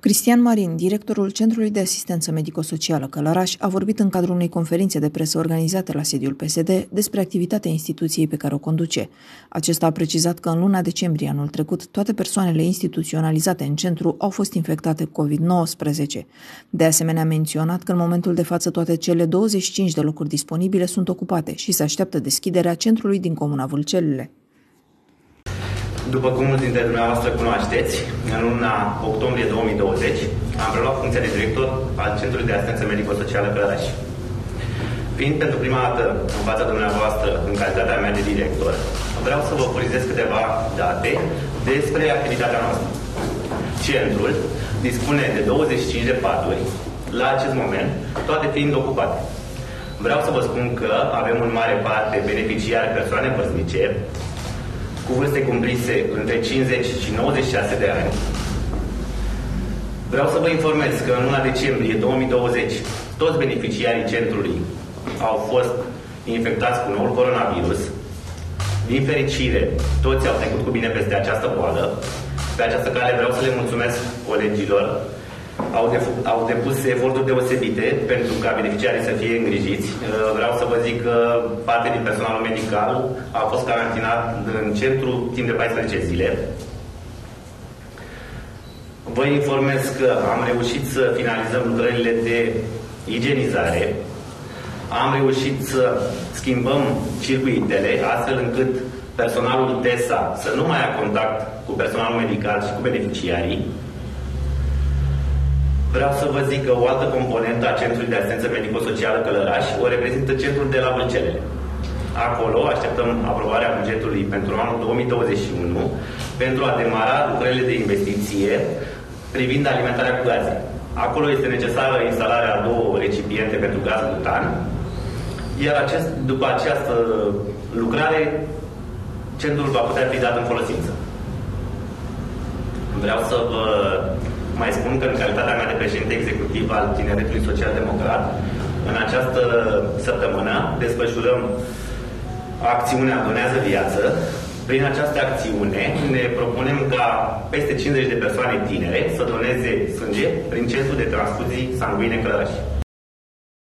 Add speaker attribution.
Speaker 1: Cristian Marin, directorul Centrului de Asistență Medico-Socială Călăraș, a vorbit în cadrul unei conferințe de presă organizate la sediul PSD despre activitatea instituției pe care o conduce. Acesta a precizat că în luna decembrie anul trecut toate persoanele instituționalizate în centru au fost infectate cu COVID-19. De asemenea, a menționat că în momentul de față toate cele 25 de locuri disponibile sunt ocupate și se așteaptă deschiderea centrului din comuna Vâlcelele.
Speaker 2: După cum mulți dintre dumneavoastră cunoașteți, în luna octombrie 2020 am preluat funcția de director al Centrului de Asistență Medico-Socială Călăraș. Fiind pentru prima dată în fața dumneavoastră în calitatea mea de director, vreau să vă furnizez câteva date despre activitatea noastră. Centrul dispune de 25 de paturi, la acest moment, toate fiind ocupate. Vreau să vă spun că avem în mare parte beneficiari persoane vârstnice, cu vârste cumplise între 50 și 96 de ani. Vreau să vă informez că în luna decembrie 2020 toți beneficiarii centrului au fost infectați cu noul coronavirus. Din fericire, toți au trecut cu bine peste această boală. Pe această cale vreau să le mulțumesc colegilor au, de- au depus eforturi deosebite pentru ca beneficiarii să fie îngrijiți. Uh, Vreau să vă zic că parte din personalul medical a fost carantinat în centru timp de 14 zile. Vă informez că am reușit să finalizăm lucrările de igienizare, am reușit să schimbăm circuitele astfel încât personalul TESA să nu mai ia contact cu personalul medical și cu beneficiarii, Vreau să vă zic că o altă componentă a Centrului de Asistență Medico-Socială Călăraș o reprezintă Centrul de la Vâlcelele. Acolo așteptăm aprobarea bugetului pentru anul 2021 pentru a demara lucrările de investiție privind alimentarea cu gaze. Acolo este necesară instalarea a două recipiente pentru gaz butan, iar acest, după această lucrare, centrul va putea fi dat în folosință. Vreau să vă mai spun că în calitatea mea de președinte executiv al Tineretului Social Democrat, în această săptămână desfășurăm acțiunea Donează Viață. Prin această acțiune ne propunem ca peste 50 de persoane tinere să doneze sânge prin centrul de transfuzii sanguine Călărași.